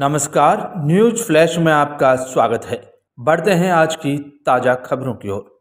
नमस्कार, news flash में आपका स्वागत है। बढ़ते हैं आज की ताज़ा खबरों की ओर।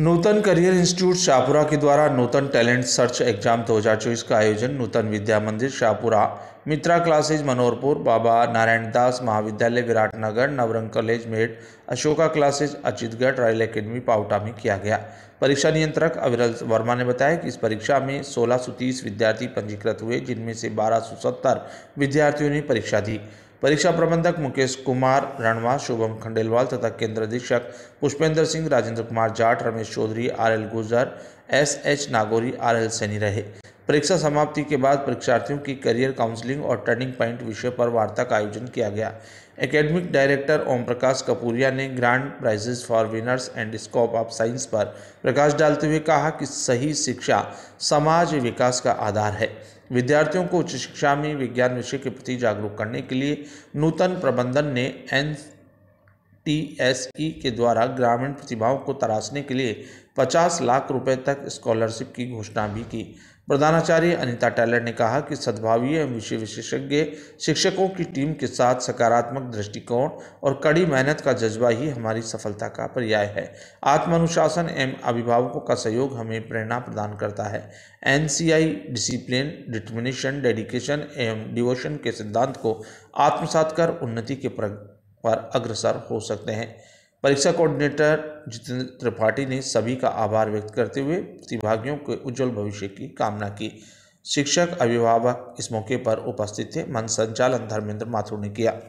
नूतन करियर इंस्टीट्यूट शाहपुरा के द्वारा नूतन टैलेंट सर्च एग्ज़ाम 2024 का आयोजन, नूतन विद्या मंदिर शाहपुरा, मित्रा क्लासेज मनोहरपुर, बाबा नारायण दास महाविद्यालय, Viratnagar, Navrang college, made, Ashoka classes Achitgarh royal academy, Pawta में किया गया। परीक्षा नियंत्रक अविरल वर्मा ने बताया कि इस परीक्षा में 1630 विद्यार्थी पंजीकृत हुए, जिनमें से 1270 विद्यार्थियों ने परीक्षा दी। परीक्षा प्रबंधक मुकेश कुमार रणवा शुभम खंडेलवाल तथा केंद्र अधीक्षक Pushpendra Singh, Rajendra Kumar Jat, Ramesh Chaudhary, R L Gujar S H Nagauri, R L Saini रहे। परीक्षा समाप्ति के बाद परीक्षार्थियों की करियर काउंसलिंग और टर्निंग पॉइंट विषय पर वार्ता का आयोजन किया गया। एकेडमिक डायरेक्टर ओम प्रकाश कपूरिया ने grand prizes for winners and scope of science पर प्रकाश डालते हुए कहा कि सही शिक्षा समाज विकास का आधार है। विद्यार्थियों को उच्च शिक्षा में विज्ञान विषय के प्रति जागरूक करने के लिए नूतन प्रबंधन ने एन टीएसई के द्वारा ग्रामीण प्रतिभाओं को तराशने के लिए 50 लाख रुपए तक स्कॉलरशिप की घोषणा भी की। प्रधानाचार्य अनिता टैलर ने कहा कि सद्भावी एवं विषय विशेषज्ञ शिक्षकों की टीम के साथ सकारात्मक दृष्टिकोण और कड़ी मेहनत का जज्बा ही हमारी सफलता का पर्याय है। आत्मानुशासन एवं अभिभावकों का सहयोग हमें प्रेरणा प्रदान करता है। NCI डिसिप्लिन, डिटर्मिनेशन, डेडिकेशन एवं डिवोशन के सिद्धांत को आत्मसात कर उन्नति के पर अग्रसर हो सकते हैं। परीक्षा कोऑर्डिनेटर जितेंद्र त्रिपाठी ने सभी का आभार व्यक्त करते हुए प्रतिभागियों के उज्जवल भविष्य की कामना की। शिक्षक, अभिभावक इस मौके पर उपस्थित थे। मन संचालन धर्मेंद्र माथुर ने किया।